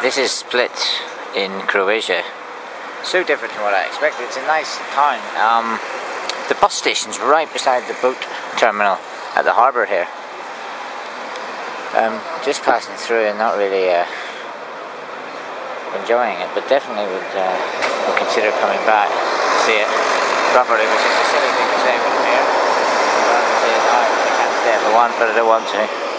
This is Split in Croatia. So different from what I expected. It's a nice town. Um, the bus station's right beside the boat terminal at the harbour here. Um, just passing through and not really uh, enjoying it, but definitely would, uh, would consider coming back to see it properly, which is a silly thing to say when I'm here. I can't stay at the one, but I don't want to.